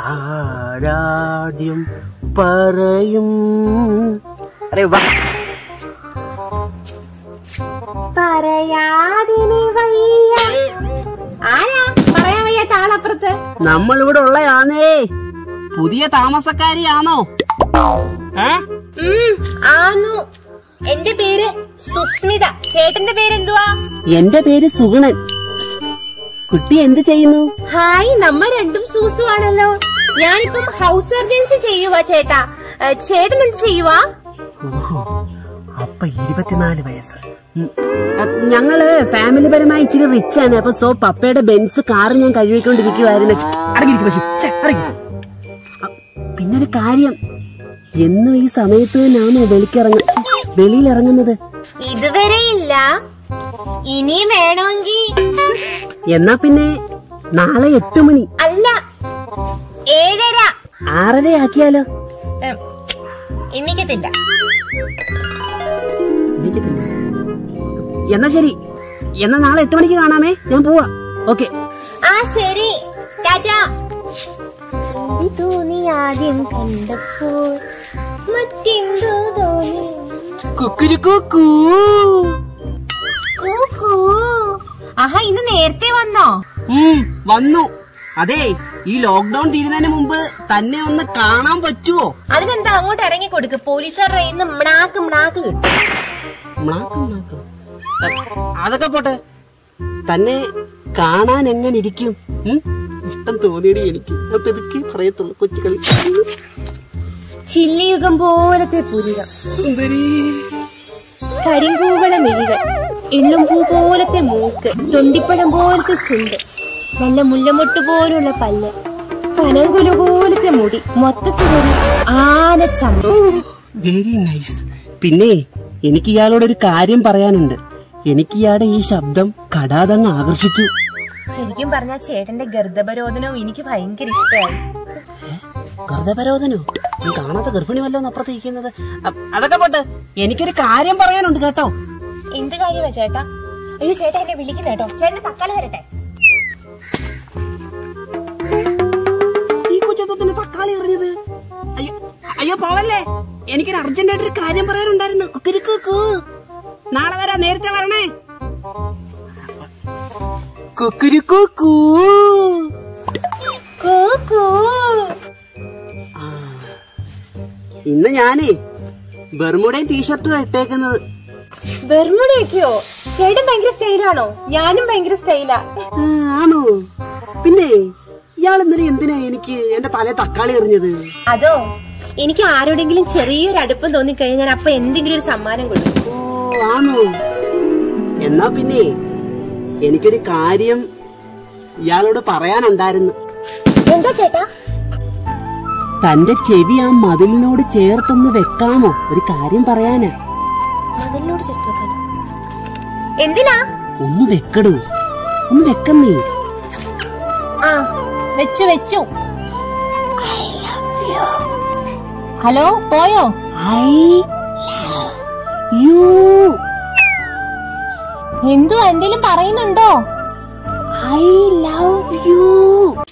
ആരാദ്യം പറയും. അറേ വാ. പറയാതിനി വയ്യ. ആരാ? പറയാൻ വയ്യ താളപ്പുറത്ത്. നമ്മളിവിടെ ഉള്ളയാന്നേ പുതിയ താമസക്കാരിയാണോ? ആന്നു. എന്റെ പേര് സുസ്മിത. ചേട്ടന്റെ പേര് എന്തുവാ എന്റെ പേര് സുഗുണൻ. കുട്ടി എന്ത് ചെയ്യുന്നു? ഹായ് നമ്മ രണ്ടും സൂസു ആണല്ലോ. ഞാനിപ്പം ഹൗസ് സർജൻസി ചെയ്യുവാ ചേട്ടാ. ചേട്ടൻ എന്ത് ചെയ്യുവാ? ഓഹോ അപ്പൊ ഇരുപത്തിനാല് വയസ്സ്. ഞങ്ങൾ ഫാമിലി പരമായി ഇച്ചിരി റിച്ച് ആണ്. അപ്പൊ സോ പപ്പയുടെ ബെൻസ് കാർ ഞാൻ കഴുകിക്കൊണ്ടിരിക്കുവായിരുന്നു. പിന്നെ ഒരു പിന്നൊരു കാര്യം. എന്നും ഈ സമയത്ത് ഞാൻ വെളിക്കിറങ്ങ വെളിയിൽ ഇറങ്ങുന്നത് ഇതുവരെ ഇനിയും വേണമെങ്കിൽ എന്നാ പിന്നെ നാളെ എട്ട് മണി. അല്ല ഏഴര. ആറര ആക്കിയാലോ എണ്ണിക്കത്തില്ല. എന്നാ ശരി. എന്നാ നാളെ എട്ട് മണിക്ക് കാണാമേ. ഞാൻ പോവാ. ഓക്കെ. ആ ശരി. ടാറ്റ. തോന്നി ആദ്യം കണ്ടപ്പോ മറ്റെന്തോ തോന്നി. കുക്കുരുക്കൂ കൂക്കൂ. ആഹാ ഇന്ന് നേരത്തെ വന്നോ? വന്നു. അതെ ഈ ലോക്ക്ഡൌൺ തീരുന്നതിന് മുമ്പ് തന്നെ ഒന്ന് കാണാൻ പറ്റുമോ അതിനെന്താ അങ്ങോട്ട് ഇറങ്ങി കൊടുക്ക്? പോലീസുകാരുടെ കയ്യിൽ നിന്ന് മ്ണാക്ക് കിട്ടും. അതൊക്കെ പോട്ടെ. തന്നെ കാണാൻ എങ്ങനെ ഇരിക്കും? ഇഷ്ടം തോന്നിയടി എനിക്ക്. അപ്പൊ ഇതൊക്കെ പറയത്തുള്ളൂ കൊച്ചുകളി. ചില്ലിയുഗം പോലത്തെ പുരികം കരിങ്കൂവള മിഴികൾ. എള്ളുംപൂ പോലത്തെ മൂക്ക് തൊണ്ടിപ്പഴം പോലത്തെ ചുണ്ട് നല്ല മുല്ലമൊട്ട് പോലുള്ള പല്ല് പനങ്കുല പോലത്തെ മുടി മൊത്തത്തിലൊരു ആന വെരി നൈസ് പിന്നെ എനിക്ക് ഇയാളോട് ഒരു കാര്യം പറയാനുണ്ട്. എനിക്ക് ഇയാളുടെ ഈ ശബ്ദം കടാതങ്ങ് ആകർഷിച്ചു. ശരിക്കും പറഞ്ഞ ചേട്ടന്റെ ഗർഭപരോധനവും എനിക്ക് ഭയങ്കര ഇഷ്ടമായി. ഗർഭപരോധനോ? നീ കാണാത്ത ഗർഭിണി വല്ലോന്ന് അപ്പുറത്തിരിക്കുന്നത് അ- അതൊക്കെ പോട്ടെ. എനിക്കൊരു കാര്യം പറയാനുണ്ട് കേട്ടോ. എന്ത് കാര്യമാ ചേട്ടാ? അയ്യോ ചേട്ടാ എന്നെ വിളിക്കുന്ന കേട്ടോ. ചേട്ടന്റെ തക്കാളി തരട്ടെ. ഈ കൊച്ചത്തിന് തക്കാളി എറിഞ്ഞത്. അയ്യോ അയ്യോ പോവല്ലേ? എനിക്കൊരു അർജന്റ് ആയിട്ടൊരു കാര്യം പറയാനുണ്ടായിരുന്നു. നാളെ വരാ നേരത്തെ വരണേ. ഇന്ന് ഞാനേ ബർമുടയും ടീഷർട്ടും ഇട്ടേക്കുന്നത്. ബെർമുടയൊക്കെയോ ചേട്ടൻ ഭയങ്കര സ്റ്റൈലാണോ? ഞാനും ഭയങ്കര സ്റ്റൈലാ. ആണോ? പിന്നെ ഇയാൾ ഇന്നലെ എന്തിനാ എനിക്ക് എന്റെ തല തക്കാളി എറിഞ്ഞത്? അതോ? എനിക്ക് ആരോടെങ്കിലും ചെറിയൊരു അടുപ്പം തോന്നിക്കഴിഞ്ഞാൽ അപ്പൊ എന്തെങ്കിലും ഒരു സമ്മാനം കൊടുക്കും. ഓ ആണോ? എന്നാ പിന്നെ എനിക്കൊരു കാര്യം ഇയാളോട് പറയാനുണ്ടായിരുന്നു. എന്താ ചേട്ടാ? തന്റെ ചെവി ആ മതിലിനോട് ചേർത്തൊന്ന് വെക്കാമോ? ഒരു കാര്യം പറയാനാ. മതിലിനോട് എന്തിനാ? ഒന്ന് വെക്കടൂ. ഒന്ന് വെക്കുന്നേ. ആ വെച്ചു വെച്ചു. ഹലോ പോയോ? I you. എന്തുവാ എന്തേലും പറയുന്നുണ്ടോ? I love you.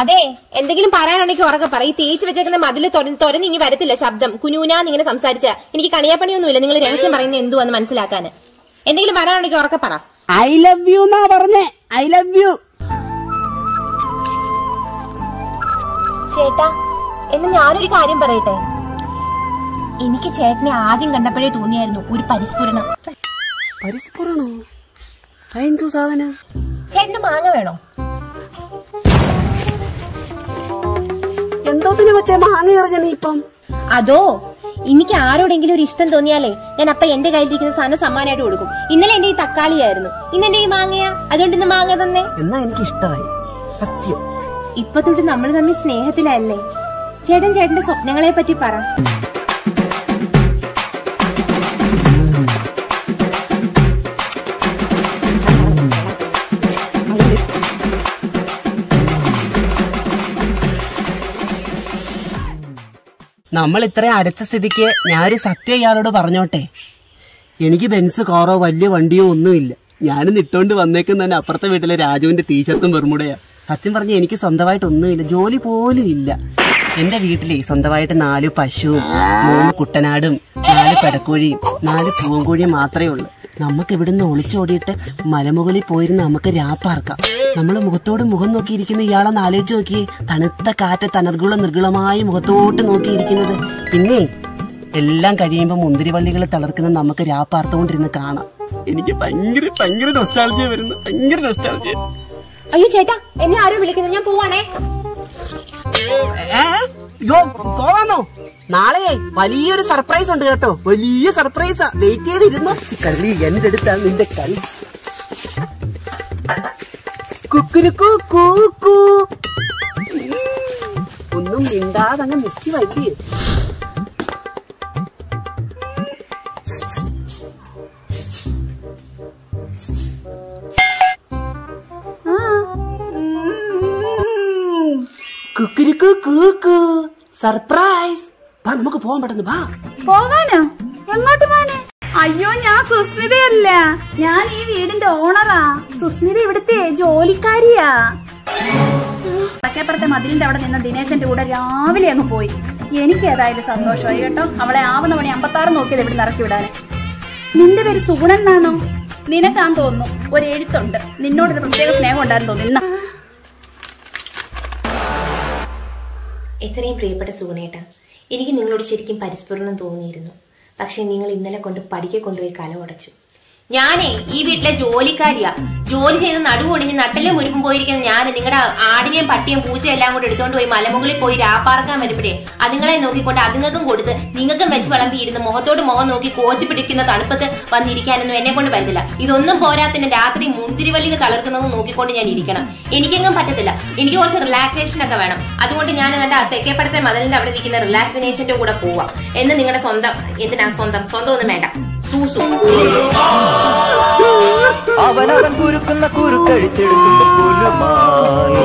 അതെ എന്തെങ്കിലും പറയാനുണ്ടെങ്കിൽ ഉറക്കെ പറ. ഈ തേച്ച് വെച്ചേക്കുന്ന മതിൽ തുരന്ന് ഇങ്ങനെ വരത്തില്ല ശബ്ദം. കുനൂനാന്ന് ഇങ്ങനെ സംസാരിച്ച. എനിക്ക് കണിയാപ്പണിയൊന്നുമില്ല. നിങ്ങൾ രഹസ്യം പറയുന്നത് എന്തുവാന്ന് മനസ്സിലാക്കാൻ. എന്തെങ്കിലും പറയാനുണ്ടെങ്കിൽ ഉറക്കെ പറ. ഐ ലവ് യു എന്നാ പറഞ്ഞേ. I love you. ചേട്ടാ എന്ന് ഞാനൊരു കാര്യം പറയട്ടെ? എനിക്ക് ചേട്ടനെ ആദ്യം കണ്ടപ്പോഴേ തോന്നിയായിരുന്നു ഒരു പരിസ്ഫുരണം. പരിസ്ഫുരണോ? സാധനം. ചേട്ടന് മാങ്ങ വേണോ? എന്തോത്തിന് വെച്ചേ മാങ്ങ എറിഞ്ഞ നീ ഇപ്പം? അതോ? എനിക്ക് ആരോടെങ്കിലും ഒരു ഇഷ്ടം തോന്നിയാലേ ഞാൻ അപ്പൊ എന്റെ കയ്യിലിരിക്കുന്ന സാധനം സമ്മാനമായിട്ട് കൊടുക്കും. ഇന്നലെ എന്റെ ഈ തക്കാളിയായിരുന്നു. ഇന്ന് എന്റെ ഈ മാങ്ങയാ? അതുകൊണ്ട് ഇന്ന് മാങ്ങ തന്നെ? എന്നാ എനിക്ക് ഇഷ്ടമായി സത്യം. ഇപ്പൊ തൊട്ട് നമ്മൾ തമ്മിൽ സ്നേഹത്തിലല്ലേ? ചേട്ടൻ ചേട്ടന്റെ സ്വപ്നങ്ങളെ പറ്റി പറ. നമ്മൾ ഇത്രയും അടച്ച സ്ഥിതിക്ക് ഞാനൊരു സത്യം ഇയാളോട് പറഞ്ഞോട്ടെ? എനിക്ക് ബെൻസ് കാറോ വലിയ വണ്ടിയോ ഒന്നുമില്ല. ഞാനും ഇട്ടുകൊണ്ട് വന്നേക്കും തന്നെ അപ്പുറത്തെ വീട്ടിലെ രാജുവിന്റെ ടീഷർട്ടും വെറുമുടയാ സത്യം പറഞ്ഞ എനിക്ക് സ്വന്തമായിട്ടൊന്നുമില്ല ജോലി പോലും ഇല്ല. എന്റെ വീട്ടിലെ സ്വന്തമായിട്ട് നാല് പശുവും മൂന്ന് കുട്ടനാടും നാല് പെടക്കോഴിയും നാല് പൂവൻകോഴിയും മാത്രമേ ഉള്ളൂ. നമുക്ക് ഇവിടുന്ന് ഒളിച്ചോടിയിട്ട് മലമുകളിൽ പോയിരുന്ന് നമുക്ക് രാപ്പാർക്കാം. നമ്മൾ മുഖത്തോട് മുഖം നോക്കിയിരിക്കുന്ന ഇയാളെ ആലോചിച്ച് നോക്കി. തണുത്ത കാറ്റ തണർകുള നിർഗുളമായി മുഖത്തോട്ട് നോക്കിയിരിക്കുന്നത്. പിന്നെ എല്ലാം കഴിയുമ്പോൾ മുന്തിരിവള്ളികൾ തളർക്കുന്ന നമുക്ക് രാപ്പാർത്തുകൊണ്ടിരുന്ന് കാണാം. എനിക്ക് ഭയങ്കര ഭയങ്കര നൊസ്റ്റാൾജിയ വരുന്നു. ഭയങ്കര നൊസ്റ്റാൾജിയ അയ്യോ ചേട്ടാ എന്നെ ആരോ വിളിക്കുന്നു. ഞാൻ പോവാണേ. യോ പോവാന്നോ? നാളെ വലിയൊരു സർപ്രൈസ് ഉണ്ട് കേട്ടോ. വലിയ സർപ്രൈസാ വെയിറ്റ് ചെയ്തിരുന്നു? കളി എന്റെ അടുത്താണ് നിന്റെ കളി ഒന്നും മിണ്ടാതെ അങ്ങ് നിക്കി വയ്യേ സർപ്രൈസ്. നമുക്ക് പോവാൻ പെട്ടെന്ന് വാ. പോവാനോ? എങ്ങോട്ട് അയ്യോ ഞാൻ സുസ്മിതയല്ല. ഞാൻ ഈ വീടിന്റെ ഓണറാ സുസ്മിത ഇവിടുത്തെ ജോലിക്കാരിയാ. തക്കേപ്പുറത്തെ മതിലിന്റെ അവിടെ നിന്ന ദിനേശന്റെ കൂടെ രാവിലെ അങ്ങ് പോയി. എനിക്ക് ഏതായാലും സന്തോഷമായി കേട്ടോ. അവളെ ആവുന്ന മണി അമ്പത്താറ് നോക്കിയത് ഇവിടെ നിറക്കി വിടാന്. നിന്റെ പേര് സുഗുണൻ എന്നാണോ? നിനക്കാൻ തോന്നുന്നു. ഒരു എഴുത്തുണ്ട്. നിന്നോടൊരു പ്രത്യേക സ്നേഹം ഉണ്ടായിരുന്നു തോന്നുന്നു. ഇത്രയും പ്രിയപ്പെട്ട സുഗുണേട്ട എനിക്ക് നിങ്ങളോട് ശരിക്കും പരിസ്ഫുരണം തോന്നിയിരുന്നു. പക്ഷെ നിങ്ങൾ ഇന്നലെ കൊണ്ട് പഠിക്കെ കൊണ്ടുപോയി കല ഉടച്ചു. ഞാനേ ഈ വീട്ടിലെ ജോലിക്കാരിയാ. ജോലി ചെയ്ത് നടുവൊടിഞ്ഞ് നട്ടിലും മുരുപ്പും പോയിരിക്കുന്ന ഞാൻ നിങ്ങളുടെ ആടിനെയും പട്ടിയും പൂച്ചയും എല്ലാം കൂടെ എടുത്തോണ്ട് പോയി മലമുകളിൽ പോയി രാപ്പാർക്കാൻ വരുമ്പോഴേ അതുങ്ങളെ നോക്കിക്കൊണ്ട് അതുങ്ങൾക്കും കൊടുത്ത് നിങ്ങൾക്കും വെച്ച് വിളമ്പിയിരുന്ന് മുഖത്തോട് മുഖം നോക്കി കോച്ചി പിടിക്കുന്ന തണുപ്പത്ത് വന്നിരിക്കാനൊന്നും എന്നെ കൊണ്ട് പറ്റില്ല ഇതൊന്നും പോരാത്തിന് രാത്രി മുന്തിരിവള്ളികൾ തളർക്കുന്നത് നോക്കിക്കൊണ്ട് ഞാൻ ഇരിക്കണം. എനിക്കെങ്ങും പറ്റത്തില്ല. എനിക്ക് കുറച്ച് റിലാക്സേഷൻ ഒക്കെ വേണം. അതുകൊണ്ട് ഞാൻ കണ്ട തെക്കേപ്പടത്തെ മതിലിന്റെ അവിടെ ഇരിക്കുന്ന റിലാക്സിനേഷന്റെ കൂടെ പോവാം. എന്ന് നിങ്ങളുടെ സ്വന്തം എന്തിനാ സ്വന്തം? സ്വന്തം ഒന്നും വേണ്ട. അവനവൻ കുരുക്കുന്ന കുരുക്കഴിച്ചെടുക്കുന്ന പുലുമായി